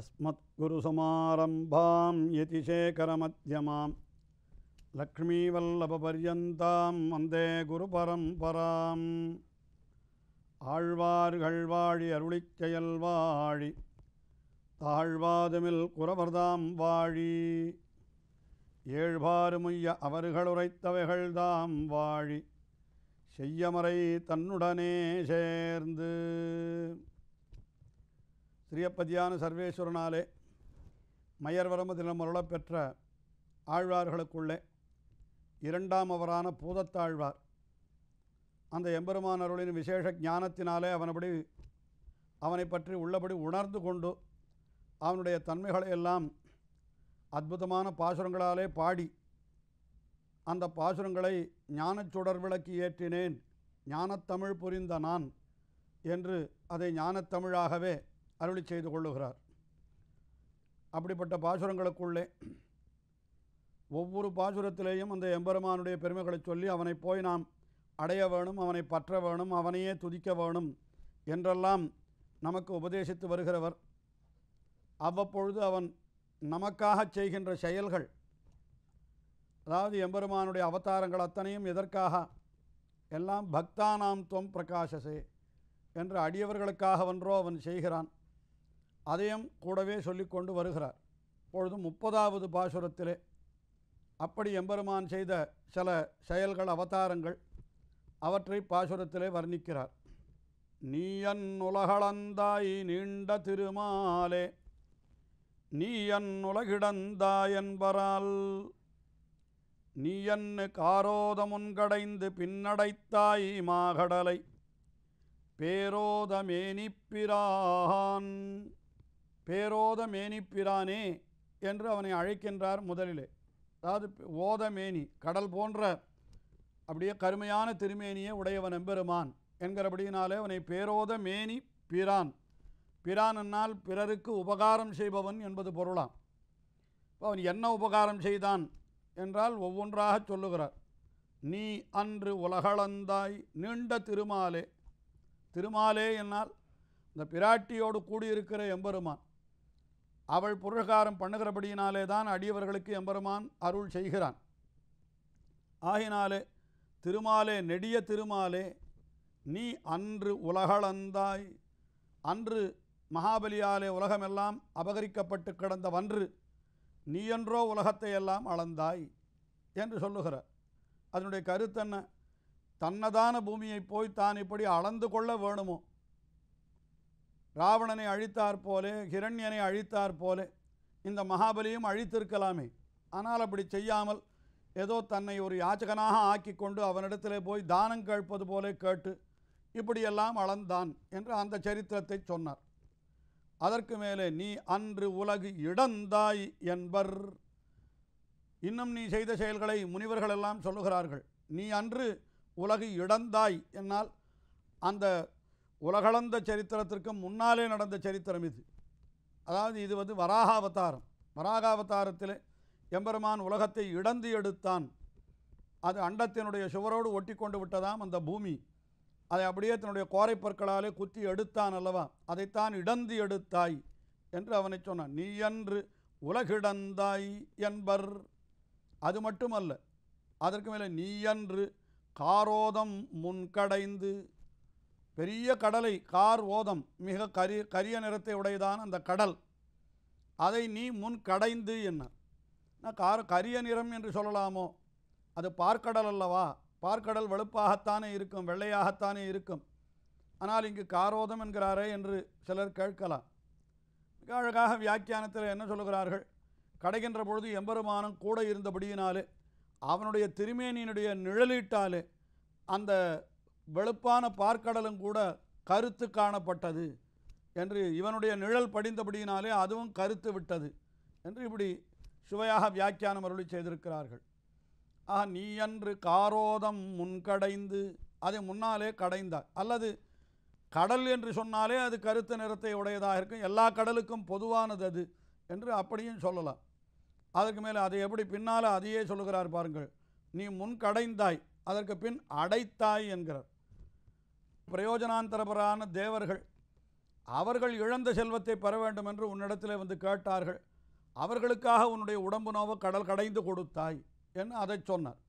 अस्मत्गुरुसमारम्भां यतिशेखरमध्यमां लक्ष्मीवल्लभपर्यन्तां वन्दे குருபரம்பராம் ஆழ்வார்கள் வாழி அருளிச் செயல் வாழி தாழ்வாதுமில் குறவர்தாம் வாழி ஏழ்பாறுமுய்ய அவர்களுரைத்தவைகள்தாம் வாழி செய்யமறை தன்னுடனே சேர்ந்து ஸ்ரீயப்பதியான சர்வேஸ்வரனாலே மயர்வரமதிலம் அருளப் பெற்ற ஆழ்வார்களுக்குள்ளே இரண்டாம் அவரான பூதத்தாழ்வார். அந்த எம்பெருமான் அருளின் விசேஷ ஞானத்தினாலே அவனபடி அவனை பற்றி உள்ளபடி உணர்ந்து கொண்டு அவனுடைய தன்மைகளை எல்லாம் அற்புதமான பாசுரங்களாலே பாடி அந்த பாசுரங்களை ஞானச்சுடர் விளக்கி ஏற்றினேன் ஞானத்தமிழ் புரிந்த நான் என்று அதை ஞானத்தமிழாகவே அருளி செய்து கொள்ளுகிறார். அப்படிப்பட்ட பாசுரங்களுக்குள்ளே ஒவ்வொரு பாசுரத்திலேயும் அந்த எம்பெருமானுடைய பெருமைகளை சொல்லி அவனை போய் நாம் அடைய வேணும் அவனை பற்ற வேணும் அவனையே துதிக்க வேணும் என்றெல்லாம் நமக்கு உபதேசித்து வருகிறவர். அவ்வப்பொழுது அவன் நமக்காகச் செய்கின்ற செயல்கள் அதாவது எம்பெருமானுடைய அவதாரங்கள் அத்தனையும் எதற்காக? எல்லாம் பக்தானாம் துவம் பிரகாசசே என்று அடியவர்களுக்காகவென்றோ அவன் செய்கிறான். அதையும் கூடவே சொல்லிக்கொண்டு வருகிறார். இப்பொழுது முப்பதாவது பாசுரத்திலே அப்படி எம்பெருமான் செய்த சில செயல்கள் அவதாரங்கள் அவற்றை பாசுரத்திலே வர்ணிக்கிறார். நீயன் உலகளந்தாய் நீண்ட திருமாலே நீயன் உலகிடந்தாயன்பரால் நீயன்னு காரோதமுன்கடைந்து பின்னடைத்தாய் மாகடலை பேரோதமேனிப்பிரான் பேரோத மேனிப்பிரானே என்று அவனை அழைக்கின்றார் முதலிலே. அதாவது ஓத மேனி கடல் போன்ற அப்படியே கருமையான திருமேனியே உடையவன் எம்பெருமான் என்கிறபடியினாலே அவனை பேரோத மேனி பிரான். பிரான் என்னால் பிறருக்கு உபகாரம் செய்பவன் என்பது பொருளாம். இப்போ அவன் என்ன உபகாரம் செய்தான் என்றால் ஒவ்வொன்றாக சொல்லுகிறார். நீ அன்று உலகளந்தாய் நீண்ட திருமாலே. திருமாலே என்னால். இந்த பிராட்டியோடு கூடியிருக்கிற எம்பெருமான். அவள் புரகாரம் பண்ணுகிறபடியினாலே தான் அடியவர்களுக்கு எம்பெருமான் அருள் செய்கிறான். ஆகினாலே திருமாலே நெடிய திருமாலே நீ அன்று உலகளந்தாய் அன்று மகாபலியாலே உலகமெல்லாம் அபகரிக்கப்பட்டு கிடந்தவன்று நீயன்றோ உலகத்தை எல்லாம் அளந்தாய் என்று சொல்லுகிறார். அதனுடைய கருத்தென்ன? தன்னதான பூமியை போய் தான் இப்படி அளந்து கொள்ள வேணுமோ? ராவணனை அழித்தார் போலே ஹிரண்யனை அழித்தார் போலே இந்த மகாபலியும் அழித்திருக்கலாமே. ஆனால் அப்படி செய்யாமல் ஏதோ தன்னை ஒரு யாச்சகனாக ஆக்கி கொண்டு அவனிடத்திலே போய் தானம் கேட்பது போலே கேட்டு இப்படியெல்லாம் அளந்தான் என்று அந்த சரித்திரத்தை சொன்னார். அதற்கு மேலே நீ அன்று உலகு இடந்தாய் என்பர். இன்னும் நீ செய்த செயல்களை முனிவர்கள் எல்லாம் சொல்லுகிறார்கள். நீ அன்று உலகு இடந்தாய் என்னால் அந்த உலகளந்த சரித்திரத்திற்கு முன்னாலே நடந்த சரித்திரம் இது. அதாவது இது வந்து வராகாவதாரம். வராகாவதாரத்தில் எம்பெருமான் உலகத்தை இடந்து எடுத்தான். அது அண்டத்தினுடைய சுவரோடு ஒட்டி கொண்டு விட்டதாம் அந்த பூமி. அதை அப்படியே தன்னுடைய கோரைப்பற்களாலே குத்தி எடுத்தான் அல்லவா? அதைத்தான் இடந்து எடுத்தாய் என்று அவனை சொன்னான். நீ என்று உலகிடந்தாய் என்பர். அது மட்டுமல்ல அதற்கு மேலே நீயன்று காரோதம் முன்கடைந்து பெரிய கடலை கார் ஓதம் மிக கரி கரிய நிறத்தை உடையதான அந்த கடல். அதை நீ முன் கடைந்து என்ன நான் கார் கரிய நிறம் என்று சொல்லலாமோ? அது பார்க்கடல் அல்லவா? பார்க்கடல் வெளுப்பாகத்தானே இருக்கும் வெள்ளையாகத்தானே இருக்கும். ஆனால் இங்கு காரோதம் என்கிறாரே என்று சிலர் கேட்கலாம். மிக அழகாக வியாக்கியானத்தில் என்ன சொல்லுகிறார்கள்? கடைகின்ற பொழுது எம்பெருமானம் கூட இருந்தபடியினாலே அவனுடைய திருமேனியினுடைய நிழலீட்டாலே அந்த வெளுப்பான பார்க்கடலும் கூட கருத்து காணப்பட்டது என்று இவனுடைய நிழல் படிந்தபடியினாலே அதுவும் கருத்து விட்டது என்று இப்படி சுவையாக வியாக்கியானம் அருளி செய்திருக்கிறார்கள். ஆக நீ அன்று காரோதம் முன்கடைந்து அதை முன்னாலே கடைந்தார். அல்லது கடல் என்று சொன்னாலே அது கருத்த நிறத்தை உடையதாக இருக்கும். எல்லா கடலுக்கும் பொதுவானது அது என்று அப்படியும் சொல்லலாம். அதற்கு மேலே அதை எப்படி பின்னால் அதையே சொல்லுகிறார் பாருங்கள். நீ முன் கடைந்தாய் அதற்கு பின் அடைத்தாய் என்கிறார். பிரயோஜனாந்தரபரான தேவர்கள் அவர்கள் இழந்த செல்வத்தை பெற வேண்டும் என்று உன்னிடத்திலே வந்து கேட்டார்கள். அவர்களுக்காக உன்னுடைய உடம்பு நோவை கடல் கடைந்து கொடுத்தாய் என்று அதை சொன்னார்.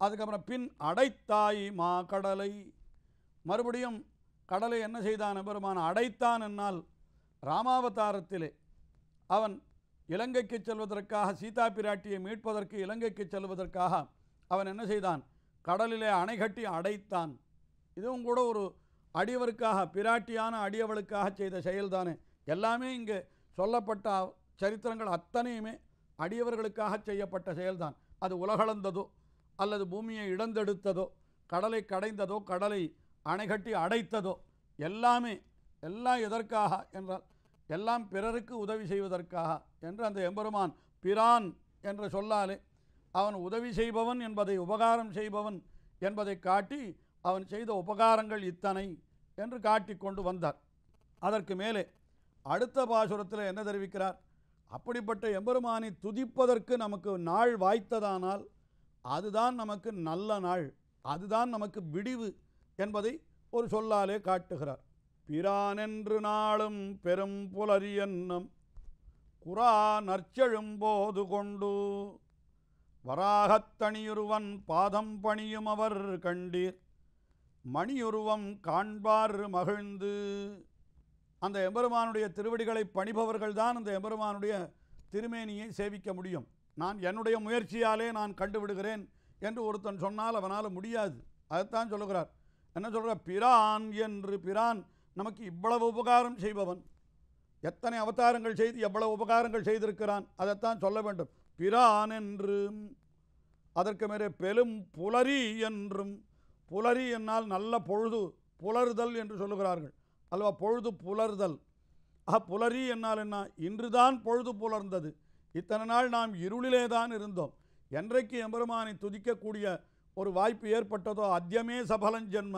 அதுக்கப்புறம் பின் அடைத்தாய் மா கடலை. மறுபடியும் கடலை என்ன செய்தான் பெருமான் அடைத்தான் என்னால் ராமாவதாரத்திலே. அவன் இலங்கைக்கு செல்வதற்காக சீதா பிராட்டியை மீட்பதற்கு இலங்கைக்கு செல்வதற்காக அவன் என்ன செய்தான்? கடலிலே அணை கட்டி அடைத்தான். இதுவும் கூட ஒரு அடியவருக்காக பிராட்டியான அடியவளுக்காக செய்த செயல்தானே. எல்லாமே இங்கே சொல்லப்பட்ட சரித்திரங்கள் அத்தனையுமே அடியவர்களுக்காக செய்யப்பட்ட செயல்தான். அது உலகளந்ததோ அல்லது பூமியை இழந்தெடுத்ததோ கடலை கடைந்ததோ கடலை அணைகட்டி அடைத்ததோ எல்லாமே எல்லாம் எதற்காக என்றால் எல்லாம் பிறருக்கு உதவி செய்வதற்காக என்று அந்த எம்பெருமான் பிரான் என்ற சொல்லாலே அவன் உதவி செய்பவன் என்பதை உபகாரம் செய்பவன் என்பதை காட்டி அவன் செய்த உபகாரங்கள் இத்தனை என்று காட்டி கொண்டு வந்தார். அதற்கு மேலே அடுத்த பாசுரத்தில் என்ன தெரிவிக்கிறார்? அப்படிப்பட்ட எம்பெருமானை துதிப்பதற்கு நமக்கு நாள் வாய்த்ததானால் அதுதான் நமக்கு நல்ல நாள் அதுதான் நமக்கு விடிவு என்பதை ஒரு சொல்லாலே காட்டுகிறார். பிரானென்று நாளும் பெரும் புலரியன்னம் குரா நற்செழும்போது கொண்டு வராகத்தணியுருவன் பாதம் பணியும் அவர் கண்டீர். மணியுருவம் காண்பார் மகிழ்ந்து. அந்த எம்பெருமானுடைய திருவடிகளை பணிபவர்கள்தான் இந்த எம்பெருமானுடைய திருமேனியை சேவிக்க முடியும். நான் என்னுடைய முயற்சியாலே நான் கண்டுவிடுகிறேன் என்று ஒருத்தன் சொன்னால் அவனால் முடியாது. அதைத்தான் சொல்லுகிறார். என்ன சொல்கிற பிரான் என்று பிரான் நமக்கு இவ்வளவு உபகாரம் செய்பவன். எத்தனை அவதாரங்கள் செய்து எவ்வளவு உபகாரங்கள் செய்திருக்கிறான்? அதைத்தான் சொல்ல வேண்டும். பிரான் என்றும் அதற்கு மேலே பெரும் புலரி என்றும் புலரி என்னால் நல்ல பொழுது புலறுதல் என்று சொல்லுகிறார்கள். அல்லவா பொழுது புலறுதல். ஆ புலரி என்னால் என்ன? இன்றுதான் பொழுது புலர்ந்தது. இத்தனை நாள் நாம் இருளிலே தான் இருந்தோம். என்றைக்கு எம்பெருமானை துதிக்கக்கூடிய ஒரு வாய்ப்பு ஏற்பட்டதோ அத்தியமே சபலஞ்சென்ம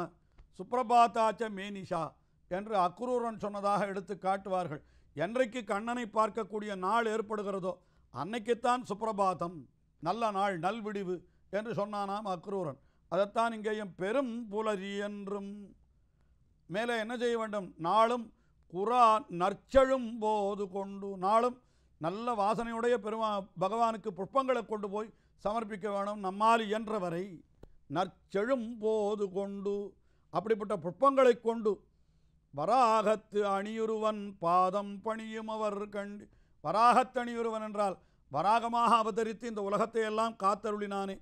சுப்ரபாத்தாச்ச மேனிஷா என்று அக்ரூரன் சொன்னதாக எடுத்து காட்டுவார்கள். என்றைக்கு கண்ணனை பார்க்கக்கூடிய நாள் ஏற்படுகிறதோ அன்னைக்குத்தான் சுப்ரபாதம் நல்ல நாள் நல்விடிவு என்று சொன்னானாம் அக்ரூரன். அதைத்தான் இங்கேயும் பெரும் புலரி என்றும். மேலே என்ன செய்ய வேண்டும்? நாளும் குரா நற்செழும் போது கொண்டு நாளும் நல்ல வாசனையுடைய பெருமா பகவானுக்கு புஷ்பங்களை கொண்டு போய் சமர்ப்பிக்க வேணும் நம்மால் இயன்றவரை நற்செழும் போது கொண்டு அப்படிப்பட்ட புஷ்பங்களை கொண்டு வராகத்து அணியுருவன் பாதம் பணியும் அவர் கண்டு வராகத்தணியுருவன் என்றால் வராகமாக அவதரித்து இந்த உலகத்தை எல்லாம் காத்தருளினானே.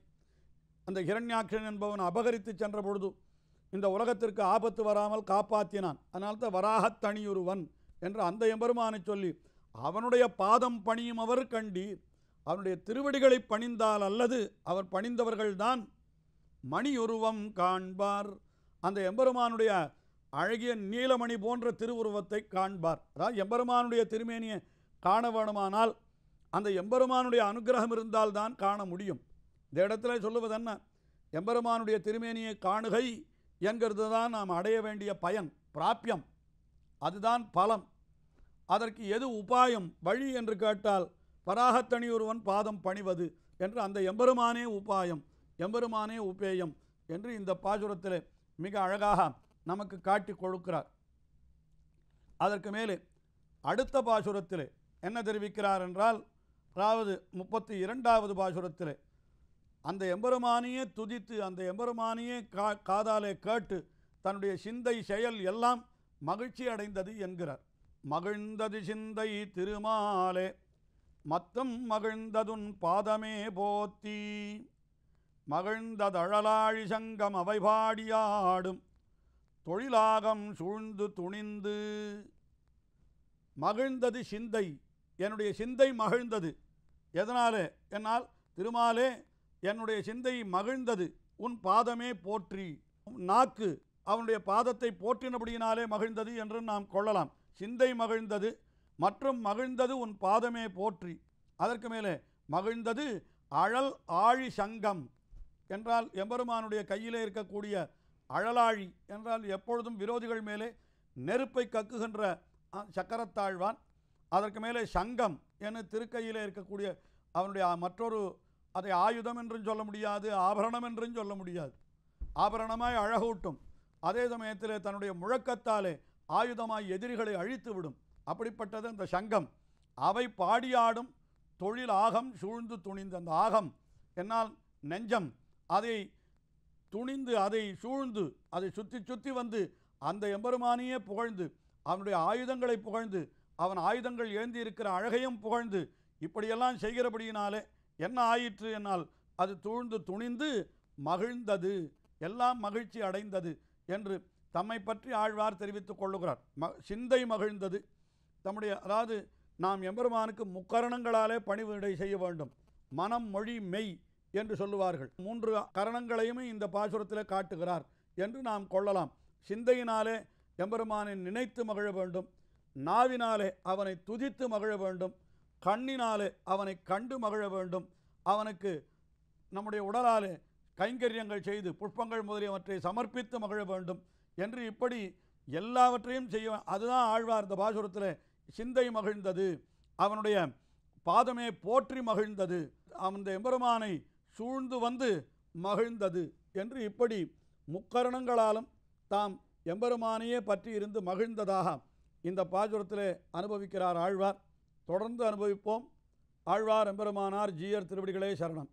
அந்த ஹிரண்யாட்சன் என்பவன் அபகரித்து சென்ற பொழுது இந்த உலகத்திற்கு ஆபத்து வராமல் காப்பாற்றினான் அதனால்தான் வராகத்தணியுருவன் என்று அந்த எம்பெருமானை சொல்லி அவனுடைய பாதம் பணியும் அவர் கண்டீர். அவனுடைய திருவடிகளை பணிந்தால் அல்லது அவர் பணிந்தவர்கள்தான் மணியுருவம் காண்பார். அந்த எம்பெருமானுடைய அழகிய நீலமணி போன்ற திருவுருவத்தை காண்பார். அதாவது எம்பெருமானுடைய திருமேனியை காண வேணுமானால் அந்த எம்பெருமானுடைய அனுகிரகம் இருந்தால்தான் காண முடியும். இந்த இடத்துல சொல்லுவது என்ன? எம்பெருமானுடைய திருமேனியை காணுகை என்கிறது தான் நாம் அடைய வேண்டிய பயன் பிராப்பியம் அதுதான் பலம். அதற்கு எது உபாயம் வழி என்று கேட்டால் பராகத்தணியொருவன் பாதம் பணிவது என்று அந்த எம்பெருமானே உபாயம் எம்பெருமானே உபேயம் என்று இந்த பாசுரத்தில் மிக அழகாக நமக்கு காட்டி கொடுக்கிறார். அதற்கு மேலே அடுத்த பாசுரத்திலே என்ன தெரிவிக்கிறார் என்றால் அதாவது முப்பத்தி இரண்டாவது பாசுரத்திலே அந்த எம்பெருமானியே துதித்து அந்த எம்பெருமானியே கா காதாலே கேட்டு தன்னுடைய சிந்தை செயல் எல்லாம் மகிழ்ச்சி அடைந்தது என்கிறார். மகிழ்ந்தது சிந்தை திருமாலே மத்தம் மகிழ்ந்ததுன் பாதமே போத்தி மகிழ்ந்ததழலாழி சங்கம் அவை பாடியாடும் தொழிலாகம் சூழ்ந்து துணிந்து மகிழ்ந்தது சிந்தை என்னுடைய சிந்தை மகிழ்ந்தது. எதனாலே? என்னால் திருமாலே என்னுடைய சிந்தை மகிழ்ந்தது. உன் பாதமே போற்றி. நாக்கு அவனுடைய பாதத்தை போற்றினபடியினாலே மகிழ்ந்தது என்று நாம் கொள்ளலாம். சிந்தை மகிழ்ந்தது மற்றும் மகிழ்ந்தது உன் பாதமே போற்றி. அதற்கு மேலே மகிழ்ந்தது அழல் ஆழி சங்கம். என்றால் எம்பெருமானுடைய கையிலே இருக்கக்கூடிய அழலாழி என்றால் எப்பொழுதும் விரோதிகள் மேலே நெருப்பை கக்குகின்ற சக்கரத்தாழ்வான் அதற்கு மேலே சங்கம் என திருக்கையில் இருக்கக்கூடிய அவனுடைய மற்றொரு அதை ஆயுதம் என்றும் சொல்ல முடியாது ஆபரணம் என்றும் சொல்ல முடியாது. ஆபரணமாய் அழகூட்டும். அதே சமயத்திலே தன்னுடைய முழக்கத்தாலே ஆயுதமாய் எதிரிகளை அழித்து விடும் அப்படிப்பட்டது அந்த சங்கம். அவை பாடியாடும் தொழில் ஆகம் சூழ்ந்து துணிந்த அந்த ஆகம். என்னால் நெஞ்சம் அதை துணிந்து அதை சூழ்ந்து அதை சுற்றி சுற்றி வந்து அந்த எம்பெருமானியே புகழ்ந்து அவனுடைய ஆயுதங்களை புகழ்ந்து அவன் ஆயுதங்கள் ஏந்தி இருக்கிற அழகையும் புகழ்ந்து இப்படியெல்லாம் செய்கிறபடியினாலே என்ன ஆயிற்று என்னால்? அது தூழ்ந்து துணிந்து மகிழ்ந்தது. எல்லாம் மகிழ்ச்சி அடைந்தது என்று தம்மை பற்றி ஆழ்வார் தெரிவித்துக் கொள்ளுகிறார். ம சிந்தை மகிழ்ந்தது. தம்முடைய அதாவது நாம் எம்பெருமானுக்கு முக்கரணங்களாலே பணிவிடை செய்ய வேண்டும். மனம் மொழி மெய் என்று சொல்லுவார்கள். மூன்று கரணங்களையுமே இந்த பாசுரத்தில் காட்டுகிறார் என்று நாம் கொள்ளலாம். சிந்தையினாலே எம்பெருமானை நினைத்து மகிழ வேண்டும். நாவினாலே அவனை துதித்து மகிழ வேண்டும். கண்ணினாலே அவனை கண்டு மகிழ வேண்டும். அவனுக்கு நம்முடைய உடலாலே கைங்கரியங்கள் செய்து புஷ்பங்கள் முதலியவற்றை சமர்ப்பித்து மகிழ வேண்டும் என்று இப்படி எல்லாவற்றையும் செய்ய அதுதான் ஆழ்வார் இந்த பாசுரத்தில் சிந்தை மகிழ்ந்தது. அவனுடைய பாதமே போற்றி மகிழ்ந்தது. அந்த எம்பெருமானை சூழ்ந்து வந்து மகிழ்ந்தது என்று இப்படி முக்கரணங்களாலும் தாம் எம்பெருமானையே பற்றி இருந்து மகிழ்ந்ததாக இந்த பாஜுரத்தில் அனுபவிக்கிறார் ஆழ்வார். தொடர்ந்து அனுபவிப்போம். ஆழ்வார் எம்பெருமானார் ஜீயர் திருவடிகளே சரணம்.